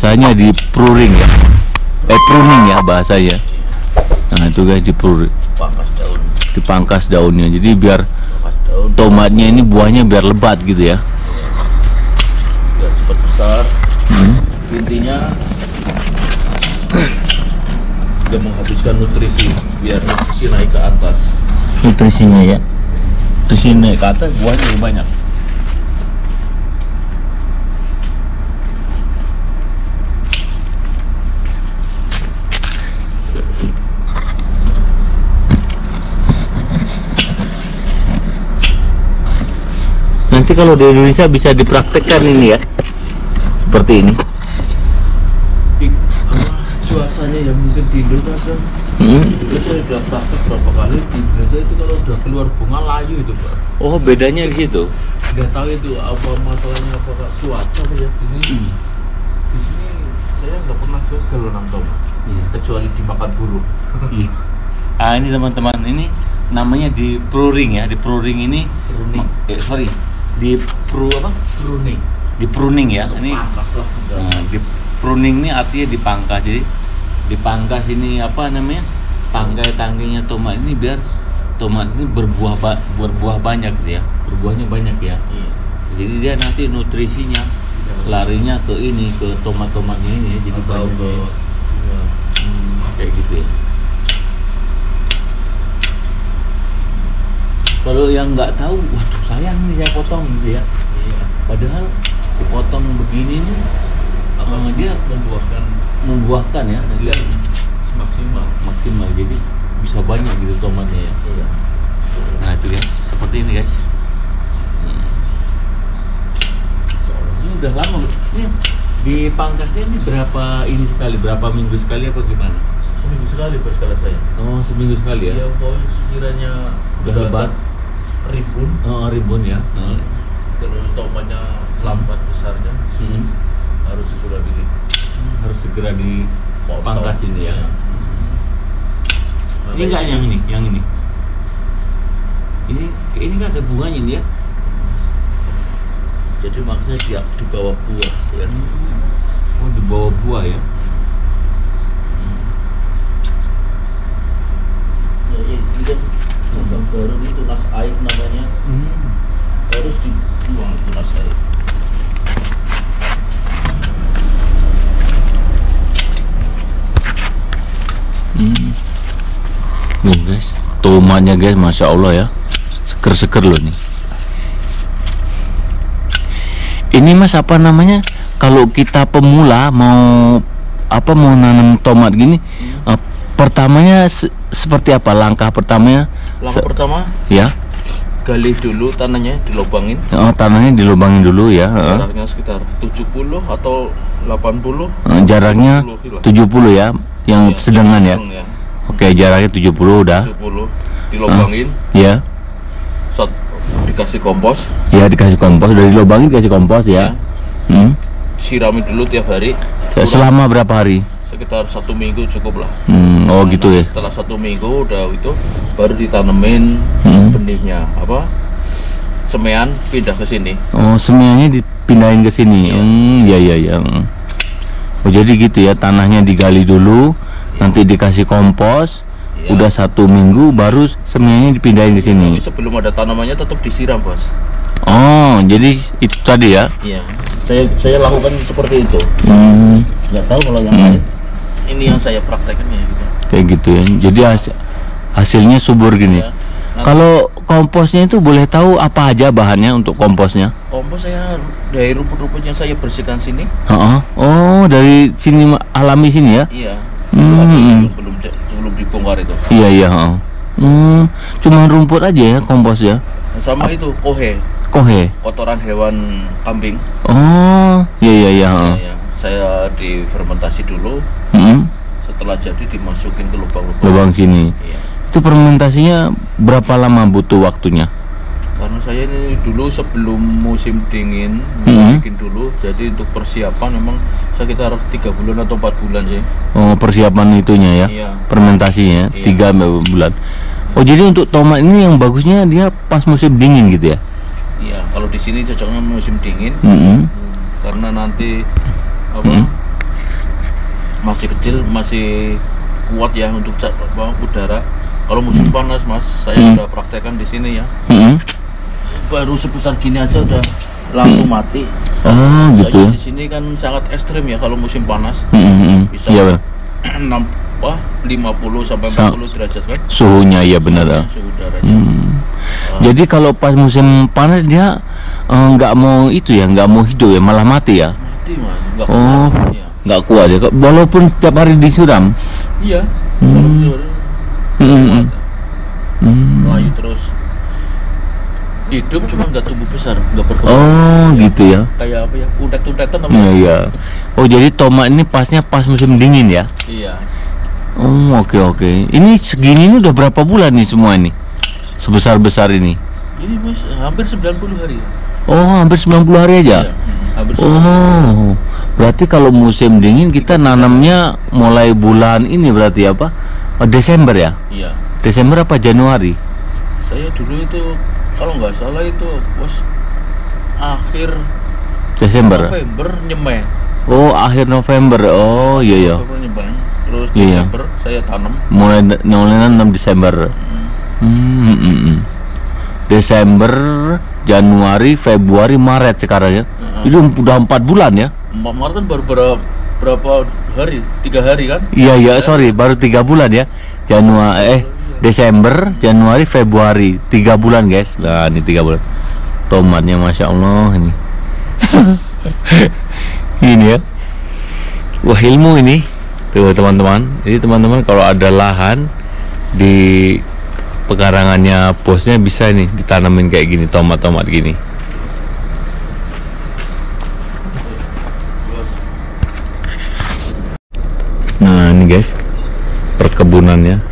bahasanya di pruning ya. Eh pruning ya bahasanya. Nah itu guys di pruning, dipangkas daunnya. Jadi biar tomatnya ini buahnya biar lebat gitu ya. biar cepat besar intinya dia menghabiskan nutrisi biar nutrisi naik ke atas Nutrisinya ya. Nutrisi naik ke atas buahnya lebih banyak. Kalau di Indonesia bisa dipraktekkan ini ya. Seperti ini. Cuacanya ya mungkin di Indonesia Hmm. Dulu saya udah praktek berapa kali di Indonesia itu kalau udah keluar bunga layu itu pak Oh, bedanya di situ. nggak tahu itu apa masalahnya apa cuaca ya di sini di sini saya nggak pernah gagal loh nang tomat Iya. kecuali dimakan burung Iya. Ah ini teman-teman ini namanya di pruning ya di pruning ini Pruning. eh, sorry di pru apa? Pruning. Di pruning ya. Ini pangkas lah nah, di pruning ini artinya dipangkas jadi dipangkas ini apa namanya? Tangkai tangkainya tomat ini biar tomat ini berbuah ba- berbuah banyak gitu ya. Berbuahnya banyak ya. Iya. Jadi dia nanti nutrisinya larinya ke ini ke tomat-tomatnya ini ya, jadi banyak ke ya. ya, Hmm, kayak gitu ya. Kalau yang nggak tahu, waduh sayang nih saya potong gitu ya. iya Padahal dipotong begini nih, apa eh, dia membuahkan membuahkan ya, hasil maksimal maksimal. Jadi bisa banyak gitu tomatnya ya. iya Nah itu guys, seperti ini guys. Hmm. Ini udah lama, ini di pangkasnya ini berapa ini sekali, berapa minggu sekali apa gimana? seminggu sekali bos kalau saya Oh seminggu sekali ya? ya pokoknya sekiranya Udah lebat. Ribun Oh ribbon ya. Oh. terus tomatnya lambat besarnya Hmm. harus segera di harus segera dipangkas Potong. ini ya. Iya. Ini enggak yang ini, yang ini. Ini ini kan ada bunganya ini ya. jadi maksudnya dia di bawah buah ya Oh di bawah buah ya. ya ini kan kembang baru ini tunas air namanya harus dibuang tunas air Hmm. Loh guys, tomatnya guys, masya Allah ya, seger-seger loh nih. Ini mas apa namanya? Kalau kita pemula mau apa mau nanam tomat gini, eh, pertamanya se- seperti apa langkah pertamanya? langkah pertama ya, gali dulu tanahnya dilobangin oh, tanahnya dilubangin dulu ya. heeh. jaraknya sekitar 70 atau 80 Eh, jaraknya 70 lah. 70 ya, yang Ya, sedengan ya. sedang Oke, jaraknya 70 udah. 70 dilobangin Ya. sat- dikasih kompos Ya dikasih kompos, udah dilubangin dikasih kompos ya. Hmm. siramin dulu tiap hari Ya, Selama berapa hari? sekitar satu minggu cukup lah Hmm, oh Nah, gitu ya. setelah satu minggu udah itu baru ditanemin Hmm. benihnya apa semean pindah ke sini Oh, semiannya dipindahin ke sini. Iya. Hmm, ya ya ya. Oh, jadi gitu ya, tanahnya digali dulu, nanti dikasih kompos. Iya. Udah satu minggu baru semiannya dipindahin ke sini. tapi sebelum ada tanamannya tetap disiram bos Oh, jadi itu tadi ya. iya saya saya lakukan seperti itu Hmm, nggak tahu kalau yang Hmm. lain ini yang saya praktekkan ya gitu kayak gitu ya. Jadi hasil, hasilnya subur gini. ya. Nanti Kalau komposnya itu boleh tahu apa aja bahannya untuk komposnya? kompos saya dari rumput-rumput yang saya bersihkan sini Heeh. Oh, dari sini alami sini ya? iya Hmm. Dibongkar itu Iya iya. Hmm, cuma rumput aja ya kompos ya? sama itu kohe Kohe. kotoran hewan kambing Oh, iya iya iya. Ya, ya. saya difermentasi dulu Hmm, setelah jadi dimasukin ke lubang-lubang lubang sini. Iya. Itu fermentasinya berapa lama butuh waktunya? Karena saya ini dulu sebelum musim dingin Hmm. bikin dulu jadi untuk persiapan memang sekitar tiga bulan atau empat bulan sih Oh, persiapan itunya ya? Iya. Fermentasinya Iya. tiga bulan. Oh, jadi untuk tomat ini yang bagusnya dia pas musim dingin gitu ya? iya kalau di sini cocoknya musim dingin Hmm. karena nanti apa Hmm. masih kecil masih kuat ya untuk apa, udara kalau musim panas mas saya Hmm. udah praktekkan di sini ya Mm-mm. Baru sebesar gini aja udah langsung mati Oh gitu ya. Jadi di sini kan sangat ekstrim ya kalau musim panas Mm-mm. Bisa. Iya benar. 6 wah 50 sampai Sa- 40 derajat kan Suhunya iya benar. ah. suhu udaranya Hmm. Jadi kalau pas musim panas dia eh, nggak mau itu ya, nggak mau hidup ya, malah mati ya. mati mas nggak Oh, kuat ya. nggak kuat ya. Walaupun setiap hari disiram. iya Hmm. Hmm. Hmm. melayu terus hidup cuma nggak tumbuh besar nggak berkembang Oh gitu ya. kayak apa ya udet-udetan apa Iya iya. Oh jadi tomat ini pasnya pas musim dingin ya? iya Oh oke oke. Ini segini ini udah berapa bulan nih semua ini? Sebesar besar ini? ini mas hampir 90 hari ya Oh hampir 90 hari aja. Iya, hmm, hampir Oh, berarti kalau musim dingin kita nanamnya mulai bulan ini berarti apa? Oh, Desember ya? iya Desember apa Januari? saya dulu itu kalau nggak salah itu bos akhir Desember. November nyemeh Oh, akhir November. Oh, iya iya. November terus Iya, iya. Desember saya tanam Mulai mulai nanam Desember. Hmm, Hmm, hmm, hmm, hmm. Desember, Januari, Februari, Maret sekarang ya. Heeh. Itu udah empat bulan ya? Ma- Maret kan baru berapa, berapa hari tiga hari kan Iya iya, sorry, baru tiga bulan ya. Januari, eh Desember, Januari, Februari, tiga bulan guys. Nah ini tiga bulan. Tomatnya masya Allah ini. ini ya. Wah ilmu ini. Tuh teman-teman. Jadi teman-teman kalau ada lahan di pekarangannya bosnya bisa nih ditanamin kayak gini tomat-tomat gini. Nah ini guys perkebunannya.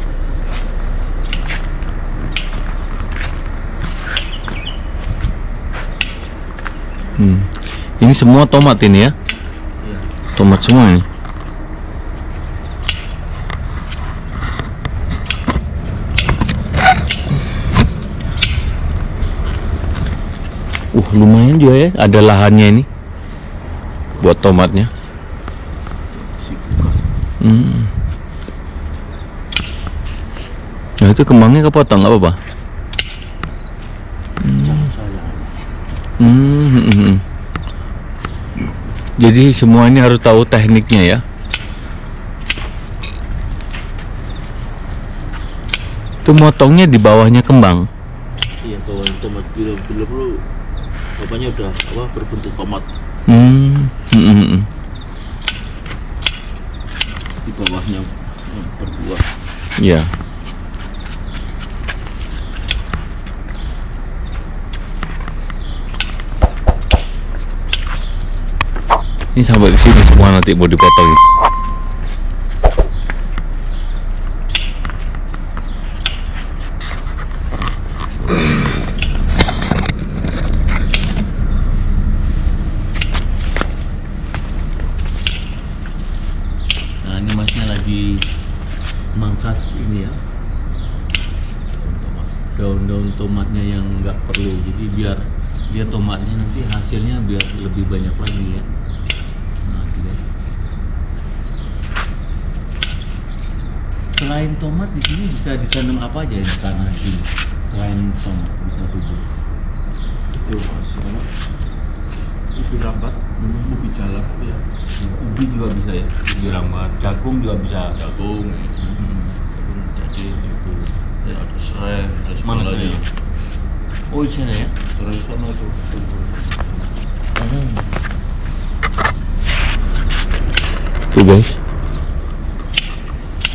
Hmm. Ini semua tomat ini ya? Iya. Tomat semua ini. Uh lumayan juga ya ada lahannya ini buat tomatnya. Hmm. Nah itu kembangnya kepotong nggak apa-apa. saya Hmm, hmm, hmm. Jadi semua ini harus tahu tekniknya ya. Itu motongnya di bawahnya kembang. iya kalau tomat bila bila perlu bapaknya udah apa berbentuk tomat Hmm, hmm, hmm, hmm. di bawahnya berbuah Ya. Ini sampai ke sini semua nanti mau dipotong. Nah ini masnya lagi mangkas ini ya daun-daun tomatnya yang nggak perlu jadi biar dia tomatnya nanti hasilnya biar lebih banyak lagi ya nah gitu selain tomat di sini bisa ditanam apa aja di tanah sini? Selain tomat bisa subur itu apa ubi rambat Hmm. ubi jalan ya. Ubi juga bisa ya? Ubi rambat. Jagung juga bisa? Jagung ya. Hmm. jadi itu ya. ada serai ada Mana serai? oh di sana ya? Serai sana tuh Tuh guys.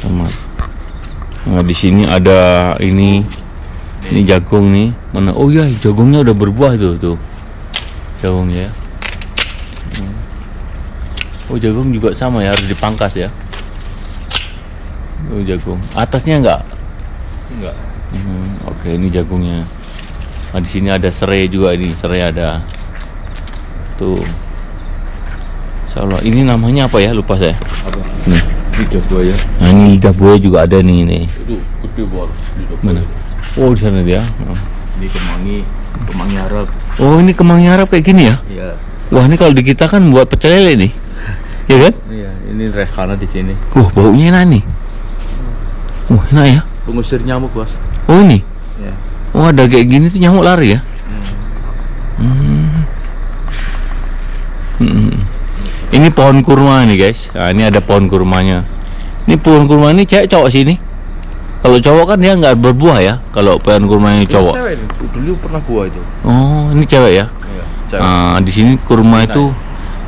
Tomat. Nah, di sini ada ini ini jagung nih. Mana? Oh iya, jagungnya udah berbuah tuh, tuh. Jagungnya ya. Hmm. Oh, jagung juga sama ya, harus dipangkas ya. Oh, jagung. Atasnya enggak? enggak Hmm, oke, ini jagungnya. Nah, di sini ada serai juga ini, serai ada. Tuh. Insya Allah. Ini namanya apa ya? Lupa saya. apa Nih. Lidah buaya Nah, ini lidah buaya juga ada nih, nih. itu gede banget lidah Mana? buaya Oh, di sana dia. Oh. ini kemangi kemangi Arab Oh, ini kemangi Arab kayak gini ya? ya Wah, ini kalau di kita kan buat pecel lele nih. ya kan? Iya, ini rehana di sini. Wah, baunya enak nih. Wah, enak ya. Pengusir nyamuk, Bos. Oh, ini. Ya. Oh, ada kayak gini tuh nyamuk lari ya. Hmm. Hmm. Ini pohon kurma nih, guys. Nah, ini ada pohon kurmanya. Ini pohon kurma ini cewek cowok sini. Kalau cowok kan dia nggak berbuah ya. Kalau pohon kurma ini cowok. Cewek itu. Dulu pernah buah itu. Oh, ini cewek ya. Iya, cewek. Ah, di sini kurma itu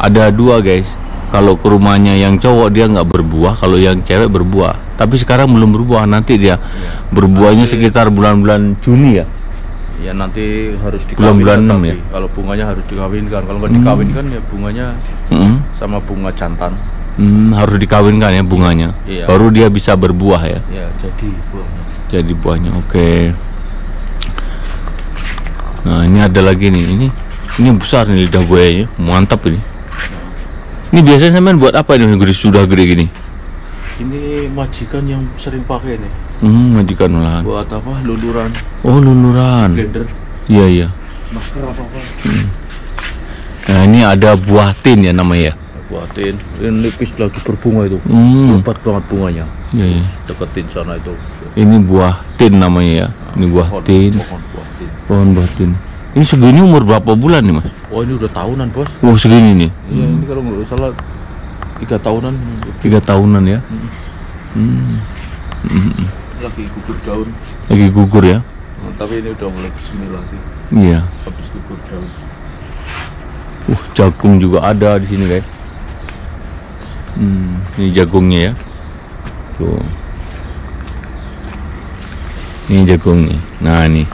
ada dua guys. Kalau kurmanya yang cowok dia nggak berbuah, kalau yang cewek berbuah. Tapi sekarang belum berbuah, nanti dia berbuahnya sekitar bulan-bulan Juni ya. Ya nanti harus dikawinkan tapi ya? Kalau bunganya harus dikawinkan. Kalau nggak dikawinkan ya bunganya Mm-mm. sama bunga jantan. Hmm, harus dikawinkan ya bunganya. Iya. Baru dia bisa berbuah ya. Ya jadi buahnya. Jadi buahnya oke. Nah ini ada lagi nih. Ini ini besar nih lidah buayanya. Mantap ini. Ini biasanya sampean buat apa ini gede sudah gede gini? Ini majikan yang sering pakai nih. Hmm, majikan olahan. Buat apa? Luluran, Oh luluran. blender, Iya iya. masker apa apa. Nah ini ada buah tin ya namanya ya. Buatin. Ini nipis lagi berbunga itu. Hmm. Lebat banget bunganya. Iya iya. Deketin sana itu. Ini buah tin namanya ya. Ini buah Pohon- tin. Pohon buah tin. Pohon buah tin. Ini segini umur berapa bulan nih mas? Oh ini udah tahunan bos. Oh segini nih. Iya ini kalau nggak salah tiga tahunan Tiga tahunan ya. Hmm. Hmm. lagi gugur daun. Lagi gugur ya. Nah, tapi ini udah mulai ke sini lagi. Iya. Habis gugur daun. Uh, jagung juga ada di sini guys. Hmm, ini jagungnya ya. Tuh. Ini jagungnya. Nah, ini.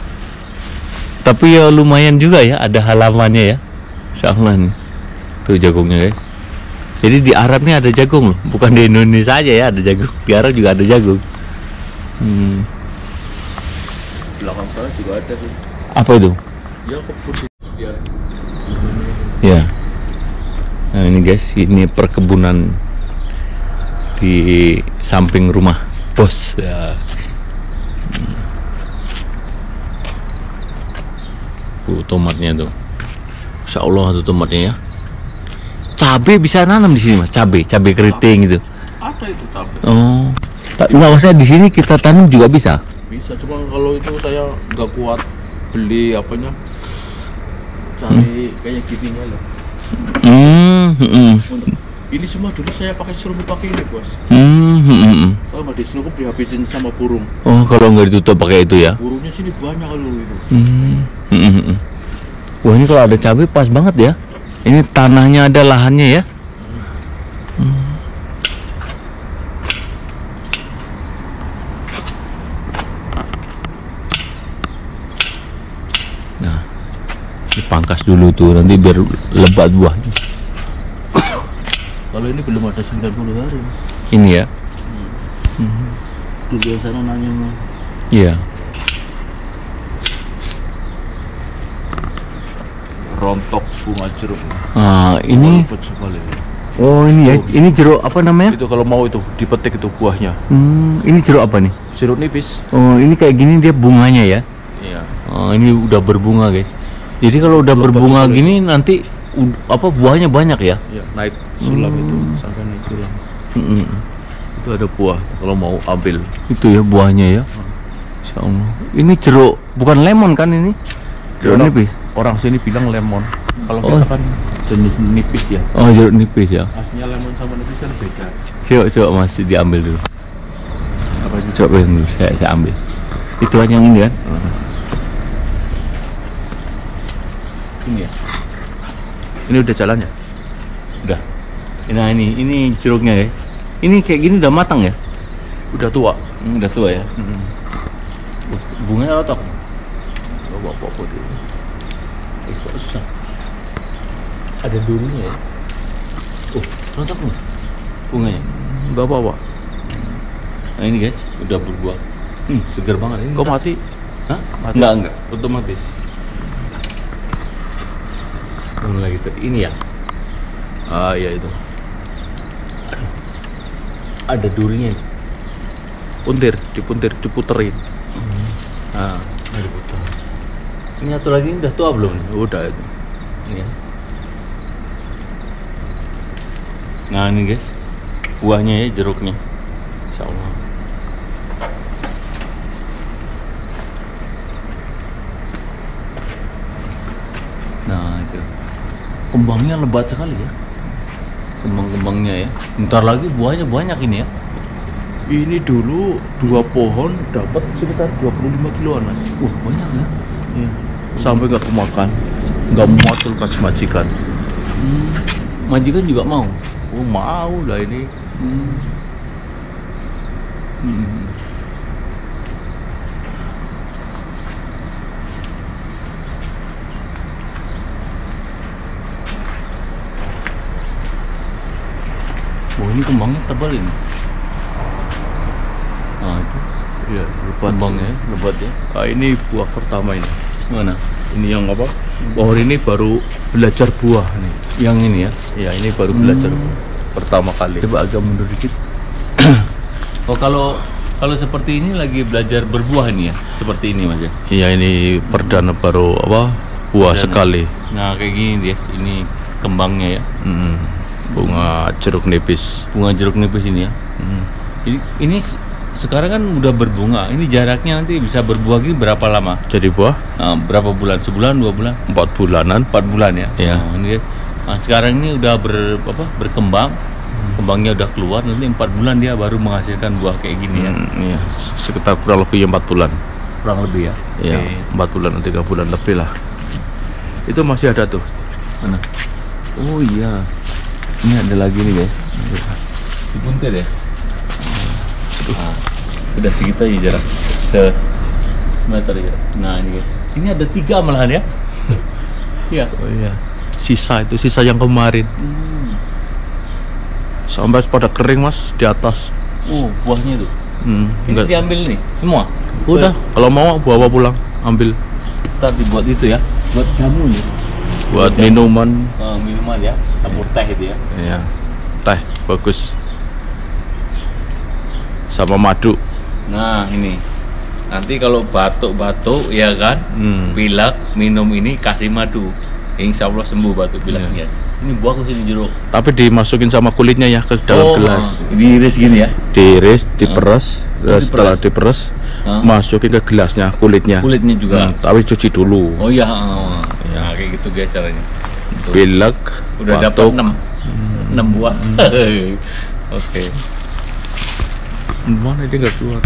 Tapi ya lumayan juga ya, ada halamannya ya. Insyaallah nih. Tuh jagungnya guys. Jadi di Arab nih ada jagung loh, bukan di Indonesia aja ya ada jagung. Di Arab juga ada jagung. Hmm, Belakang sana juga ada sih. apa itu? Ya kebun. Dia. Ya. Nah ini guys, ini perkebunan di samping rumah bos. Ya. Tuh tomatnya tuh. Insya Allah tuh tomatnya ya. Cabe bisa nanam di sini mas, cabe, cabe keriting gitu. Ada itu cabai. Oh, nggak maksudnya di sini kita tanam juga bisa. Bisa cuma kalau itu saya nggak kuat beli apanya cari kayak gininya loh. Hmm, hmm, hmm. Untuk- Ini semua dulu saya pakai serumit pakai ini bos. hmm, hmm, hmm. Kalau nggak diserumit dihabisin sama burung. Oh, kalau nggak ditutup pakai itu ya? Burungnya sini banyak kalau itu. Hmm. hmm, hmm, hmm. Wah ini kalau ada cabai pas banget ya. Ini tanahnya ada lahannya ya. Hmm. Nah, dipangkas dulu tuh nanti biar lebat buahnya. Kalau ini belum ada 90 hari. Mas. Ini ya. Dulu biasa nanya mah. Iya. Rontok bunga jeruk. Ah, ini oh ini ya. Ini jeruk apa namanya? Itu kalau mau itu dipetik itu buahnya. Hmm, ini jeruk apa nih? Jeruk nipis. Oh, ini kayak gini dia bunganya ya. Iya. Oh, ini udah berbunga, guys. Jadi kalau udah berbunga gini nanti apa buahnya banyak ya? Iya, naik sulam itu sampai naik sulam. Mm-mm. Itu ada buah kalau mau ambil. Itu ya buahnya ya. Insya Allah. Ini jeruk bukan lemon kan ini? Jeruk Orang- nipis. Orang sini bilang lemon. Kalau Oh. kita kan jenis nipis ya. Oh, jeruk nipis ya. Aslinya lemon sama nipis kan beda. Coba coba masih diambil dulu. Apa itu? Coba dulu, saya saya ambil. Itu aja yang ini kan? Ini ya. Ini udah jalannya. Udah. Nah ini ini jeruknya ya. Ini kayak gini udah matang ya? Udah tua. Hmm, udah tua ya. Wah, Bunganya rotok. Coba apa tuh. Eh, kok susah? Ada durinya ya? Oh, rontok nih bunganya. Enggak apa-apa. Nah ini guys, udah berbuah. Hmm, segar banget ini. Kok mati? Hah? mati? Enggak, enggak. Otomatis. Belum lagi tadi. Ini ya? Ah iya itu. Ada durinya. Puntir, dipuntir, diputerin. Nah, Ada betul. Ini satu lagi udah tua belum nih? udah itu. Ini ya. Nah ini guys, buahnya ya jeruknya. Insya Allah. Nah itu, kembangnya lebat sekali ya. Kembang-kembangnya ya. Ntar lagi buahnya banyak ini ya. Ini dulu dua pohon dapat sekitar 25 kiloan mas. Wah banyak ya. Iya. Sampai nggak kemakan, nggak muat tuh kasih majikan. Hmm. Majikan juga mau. Oh mau lah ini. Hmm. Hmm. Oh ini kembangnya tebal ini. Nah itu Iya, lebat. kembangnya ya, lebat ya. Ah, ini buah pertama ini. Mana? Ini yang apa? Pohon ini baru belajar buah nih. Yang ini ya. Ya ini baru belajar Hmm. buah. pertama kali. Coba agak mundur dikit. oh kalau kalau seperti ini lagi belajar berbuah ini ya, seperti ini mas ya. Iya ini perdana baru apa? Buah Perdana. sekali. Nah kayak gini dia, ini kembangnya ya, Mm, bunga jeruk nipis. bunga jeruk nipis ini ya. Mm. Ini, ini sekarang kan udah berbunga. Ini jaraknya nanti bisa berbuah gini berapa lama? Jadi buah Nah, berapa bulan? Sebulan, dua bulan, empat bulanan. empat bulan ya? Iya. Oh, ini. Nah, sekarang ini udah ber, apa, berkembang, kembangnya udah keluar. Nanti empat bulan dia baru menghasilkan buah kayak gini ya, Mm, iya, sekitar kurang lebih empat bulan. kurang lebih ya. Iya, Oke. empat bulan tiga bulan lebih lah. Itu masih ada tuh. Mana? Oh iya. Ini ada lagi nih guys. Dipuntir ya. Nah, udah segitu aja jarak. Se meter ya. Nah ini guys. Ini ada tiga malahan ya. Iya. Oh iya. Sisa itu sisa yang kemarin. Hmm. Sampai pada kering mas di atas. Oh buahnya tuh. Hmm, Ini diambil nih semua. Udah, kalau mau bawa pulang, ambil Ntar dibuat itu ya. Buat jamu nih. buat minuman. Eh, minuman ya. Campur teh itu ya. Iya. Teh bagus. Sama madu. Nah ini. Nanti kalau batuk-batuk ya kan. Hmm. pilek minum ini kasih madu insya Allah sembuh batuk pileknya ini buah ke sini jeruk Tapi dimasukin sama kulitnya ya ke dalam Oh, gelas. diiris gini ya Diiris, diperes, Oh, terus setelah diperes. diperes Ah. masukin ke gelasnya kulitnya. kulitnya juga Hmm, tapi cuci dulu. oh iya ah. nah, kayak gitu guys caranya Tuh. Pilek, udah dapat batuk. 6 6 buah oke Mana dia nggak keluar?